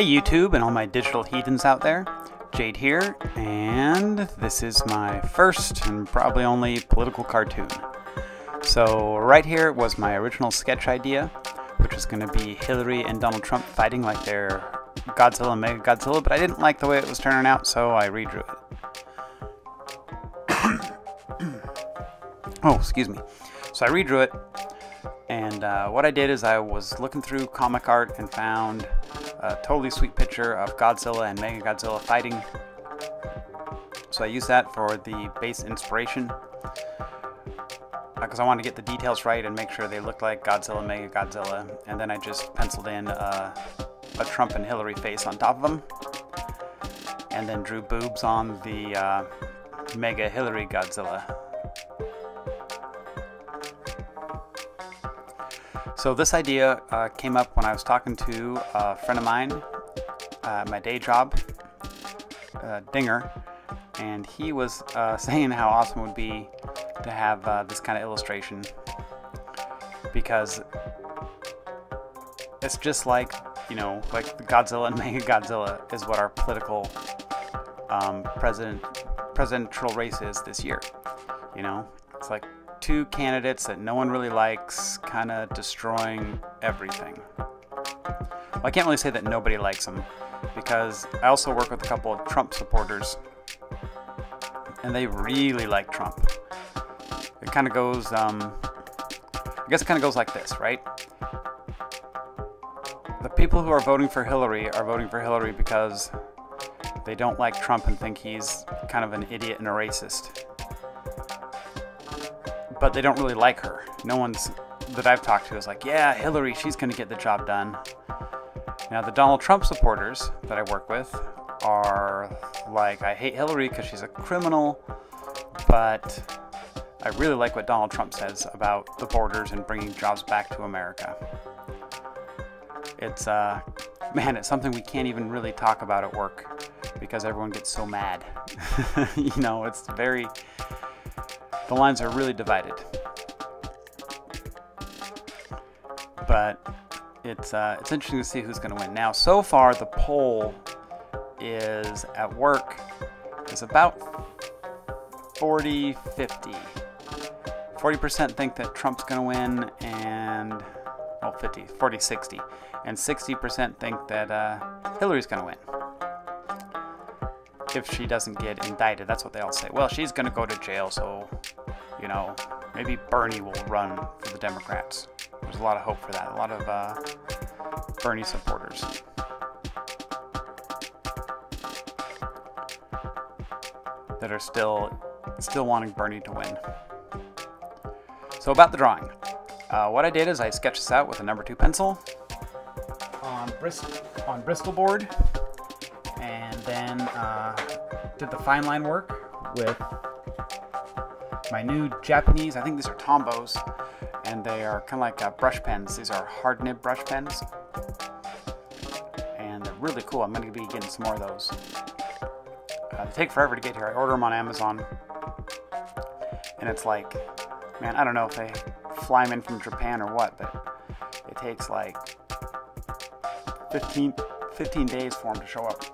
Hey YouTube and all my digital heathens out there, Jade here, and this is my first and probably only political cartoon. So right here was my original sketch idea, which was going to be Hillary and Donald Trump fighting like they're Godzilla and Mega Godzilla, but I didn't like the way it was turning out, so I redrew it. oh, excuse me. So I redrew it, and uh, what I did is I was looking through comic art and found a totally sweet picture of Godzilla and Mega Godzilla fighting. So I used that for the base inspiration because uh, I wanted to get the details right and make sure they looked like Godzilla, Mega Godzilla. And then I just penciled in uh, a Trump and Hillary face on top of them. And then drew boobs on the uh, Mega Hillary Godzilla. So this idea uh, came up when I was talking to a friend of mine, uh, my day job, uh, Dinger, and he was uh, saying how awesome it would be to have uh, this kind of illustration because it's just like you know, like the Godzilla and Mega Godzilla is what our political um, president presidential race is this year. You know, it's like two candidates that no one really likes, kind of destroying everything. Well, I can't really say that nobody likes them, because I also work with a couple of Trump supporters, and they really like Trump. It kind of goes, um, I guess it kind of goes like this, right? The people who are voting for Hillary are voting for Hillary because they don't like Trump and think he's kind of an idiot and a racist but they don't really like her. No one's that I've talked to is like, yeah, Hillary, she's going to get the job done. Now, the Donald Trump supporters that I work with are like, I hate Hillary because she's a criminal, but I really like what Donald Trump says about the borders and bringing jobs back to America. It's, uh, man, it's something we can't even really talk about at work because everyone gets so mad. you know, it's very, the lines are really divided. But it's uh, it's interesting to see who's going to win. Now, so far, the poll is at work is about 40 50. 40% think that Trump's going to win, and well, 50, 40 60. And 60% think that uh, Hillary's going to win if she doesn't get indicted. That's what they all say. Well, she's going to go to jail, so, you know, maybe Bernie will run for the Democrats. There's a lot of hope for that. A lot of uh, Bernie supporters. That are still still wanting Bernie to win. So about the drawing. Uh, what I did is I sketched this out with a number two pencil on, Bristol, on Bristol board and then uh, did the fine line work with my new Japanese, I think these are Tombows, and they are kind of like uh, brush pens. These are hard nib brush pens, and they're really cool. I'm going to be getting some more of those. Uh, they take forever to get here. I order them on Amazon, and it's like, man, I don't know if they fly them in from Japan or what, but it takes like 15, 15 days for them to show up.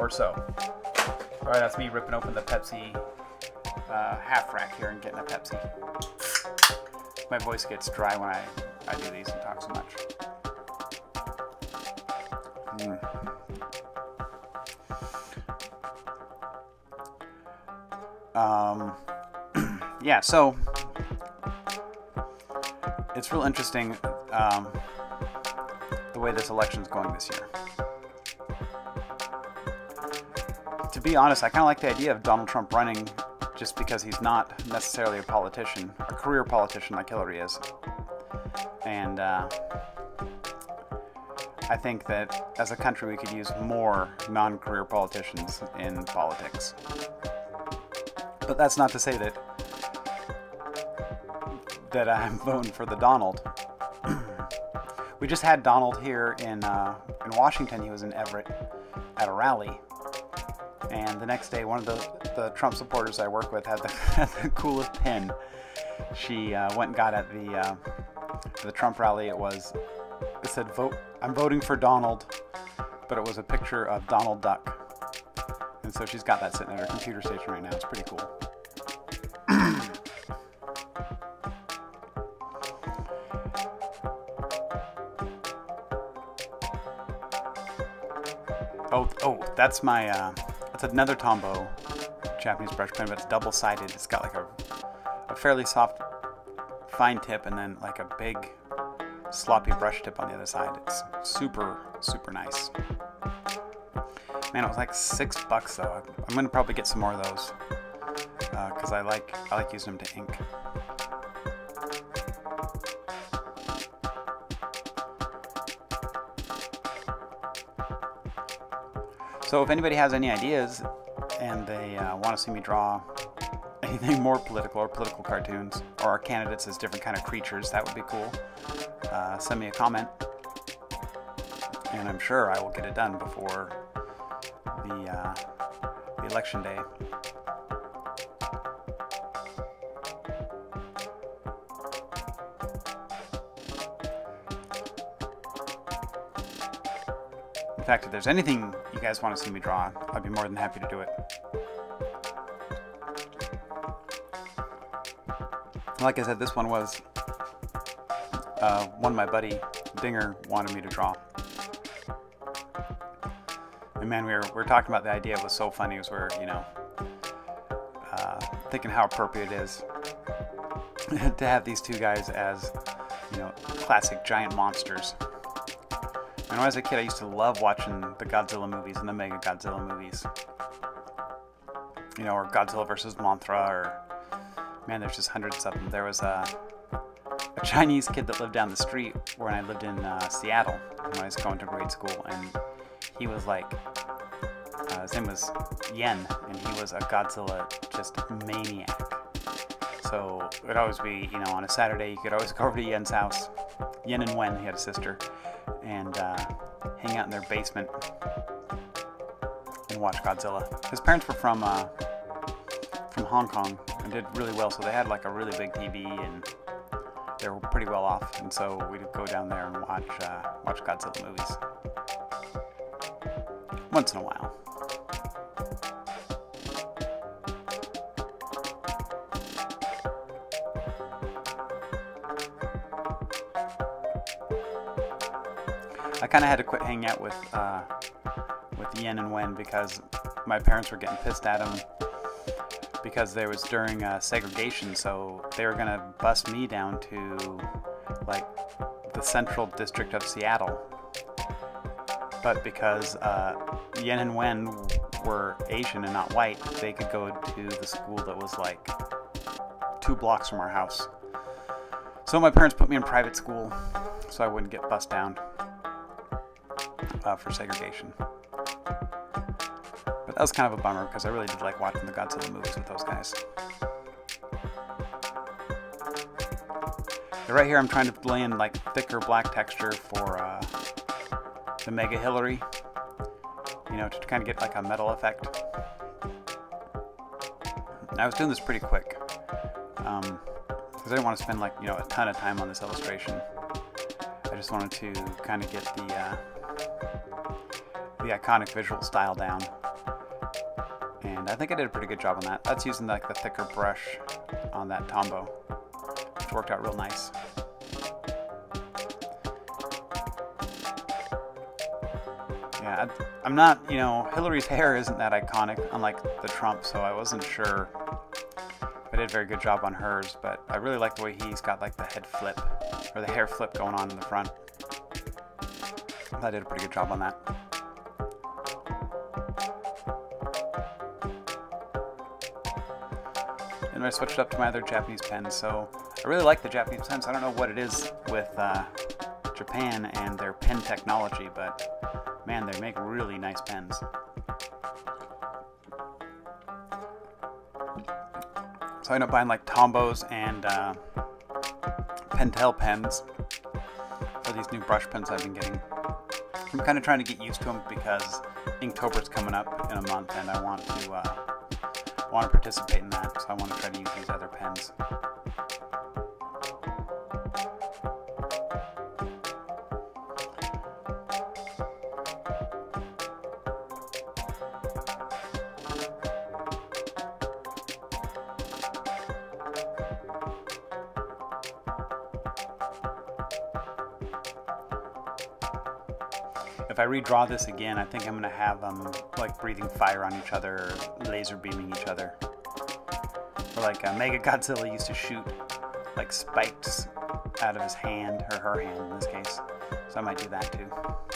or so. All right, that's me ripping open the Pepsi uh, half rack here and getting a Pepsi. My voice gets dry when I, I do these and talk so much. Mm. Um, yeah, so it's real interesting um, the way this election's going this year. To be honest, I kind of like the idea of Donald Trump running just because he's not necessarily a politician, a career politician like Hillary is. And uh, I think that as a country we could use more non career politicians in politics. But that's not to say that that I'm voting for the Donald. we just had Donald here in uh, in Washington. He was in Everett at a rally, and the next day, one of the, the Trump supporters I work with had the, had the coolest pin. She uh, went and got at the uh, the Trump rally. It was it said vote. I'm voting for Donald, but it was a picture of Donald Duck, and so she's got that sitting at her computer station right now. It's pretty cool. oh, oh, that's my. Uh, that's another Tombow Japanese brush pen, but it's double-sided. It's got like a, a fairly soft, fine tip, and then like a big sloppy brush tip on the other side. It's super, super nice. Man, it was like six bucks though. I'm gonna probably get some more of those because uh, I like I like using them to ink. So if anybody has any ideas and they uh, want to see me draw anything more political or political cartoons or our candidates as different kind of creatures, that would be cool. Uh, send me a comment, and I'm sure I will get it done before the uh, the election day. Fact, if there's anything you guys want to see me draw, I'd be more than happy to do it. Like I said, this one was uh, one my buddy Dinger wanted me to draw. And man, we were, we were talking about the idea. It was so funny. It was where, you know, uh, thinking how appropriate it is to have these two guys as, you know, classic giant monsters. And when I was a kid, I used to love watching the Godzilla movies and the Mega Godzilla movies. You know, or Godzilla versus Mothra, or man, there's just hundreds of them. There was a, a Chinese kid that lived down the street when I lived in uh, Seattle when I was going to grade school, and he was like, uh, his name was Yen, and he was a Godzilla just maniac. So it would always be, you know, on a Saturday, you could always go over to Yen's house. Yen and Wen, he had a sister, and uh, hang out in their basement and watch Godzilla. His parents were from uh, from Hong Kong and did really well, so they had like a really big TV and they were pretty well off. And so we'd go down there and watch uh, watch Godzilla movies once in a while. I kind of had to quit hanging out with uh, with Yen and Wen because my parents were getting pissed at them because there was during uh, segregation, so they were gonna bus me down to like the central district of Seattle. But because uh, Yen and Wen were Asian and not white, they could go to the school that was like two blocks from our house. So my parents put me in private school so I wouldn't get bussed down uh, for segregation. But that was kind of a bummer because I really did like watching the Godzilla movies with those guys. right here I'm trying to lay in like thicker black texture for uh, the Mega Hillary, you know, to kind of get like a metal effect. I was doing this pretty quick because um, I didn't want to spend like, you know, a ton of time on this illustration. I just wanted to kind of get the uh, iconic visual style down. And I think I did a pretty good job on that. That's using like the thicker brush on that Tombow, which worked out real nice. Yeah, I'm not, you know, Hillary's hair isn't that iconic, unlike the Trump, so I wasn't sure. I did a very good job on hers, but I really like the way he's got like the head flip, or the hair flip going on in the front. I did a pretty good job on that. And I switched up to my other Japanese pens, so I really like the Japanese pens. I don't know what it is with uh, Japan and their pen technology, but man, they make really nice pens. So I end up buying like Tombows and uh, Pentel pens for these new brush pens I've been getting. I'm kind of trying to get used to them because Inktober's coming up in a month and I want to uh, want to participate in that, so I want to try to use these other pens. I redraw this again, I think I'm gonna have them like breathing fire on each other, laser beaming each other. Or like uh, Mega Godzilla used to shoot like spikes out of his hand, or her hand in this case. So I might do that too.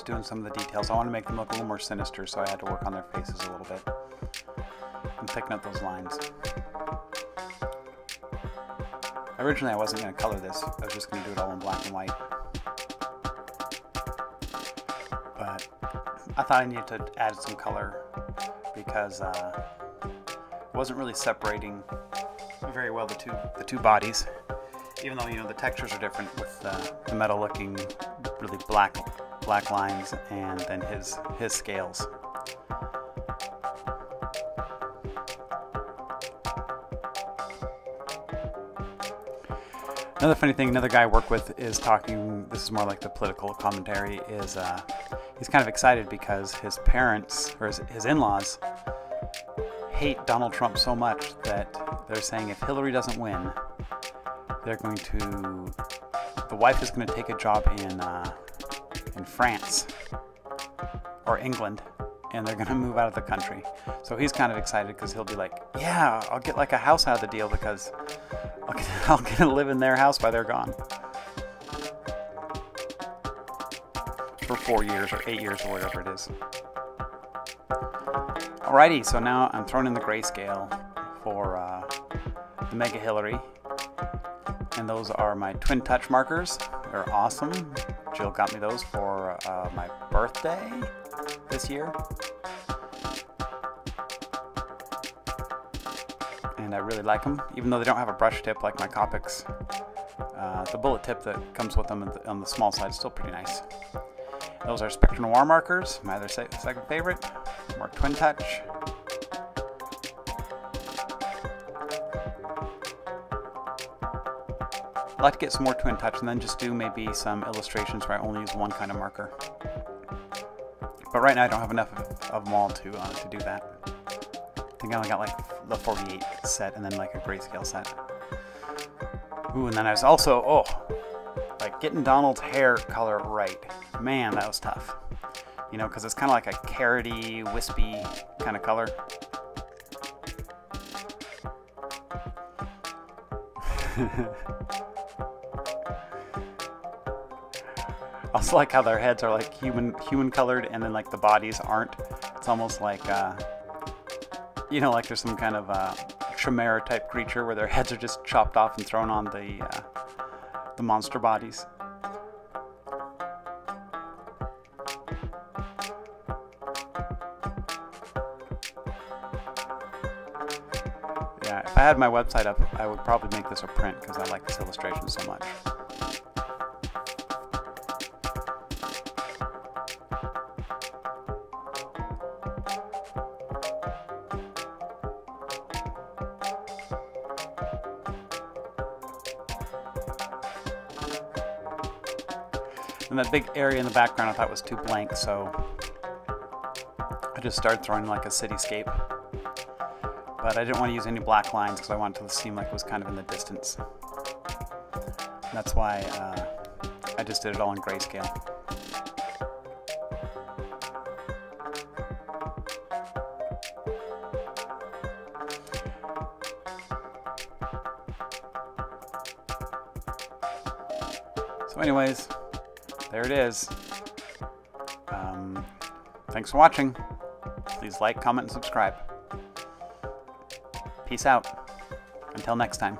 I'm doing some of the details. I want to make them look a little more sinister, so I had to work on their faces a little bit. I'm picking up those lines. Originally, I wasn't going to color this. I was just going to do it all in black and white. But I thought I needed to add some color because uh, it wasn't really separating very well the two the two bodies. Even though you know the textures are different with uh, the metal looking really black black lines and then his his scales. Another funny thing, another guy I work with is talking, this is more like the political commentary, is uh, he's kind of excited because his parents, or his, his in-laws, hate Donald Trump so much that they're saying if Hillary doesn't win, they're going to, the wife is going to take a job in uh, in France or England and they're going to move out of the country. So he's kind of excited because he'll be like, yeah, I'll get like a house out of the deal because I'll get, I'll get to live in their house while they're gone. For four years or eight years or whatever it is. Alrighty, so now I'm throwing in the grayscale for uh, the Mega Hillary. And those are my twin touch markers. They're awesome. Jill got me those for uh, my birthday this year. And I really like them, even though they don't have a brush tip like my Copics. Uh, the bullet tip that comes with them on the small side is still pretty nice. Those are Spectrum Noir markers, my other second favorite. More Twin Touch. I like to get some more twin touch and then just do maybe some illustrations where I only use one kind of marker. But right now I don't have enough of, of them all to, uh, to do that. I think I only got like the 48 set and then like a grayscale set. Ooh, and then I was also, oh, like getting Donald's hair color right. Man, that was tough. You know, because it's kind of like a carroty, wispy kind of color. also like how their heads are like human human colored and then like the bodies aren't. It's almost like uh, you know like there's some kind of uh, Tremere type creature where their heads are just chopped off and thrown on the uh, the monster bodies. Yeah, if I had my website up, I would probably make this a print because I like this illustration so much. And that big area in the background I thought was too blank, so I just started throwing like a cityscape. But I didn't want to use any black lines because I wanted it to seem like it was kind of in the distance. And that's why uh, I just did it all in grayscale. So anyways, there it is. Um, thanks for watching. Please like, comment, and subscribe. Peace out. Until next time.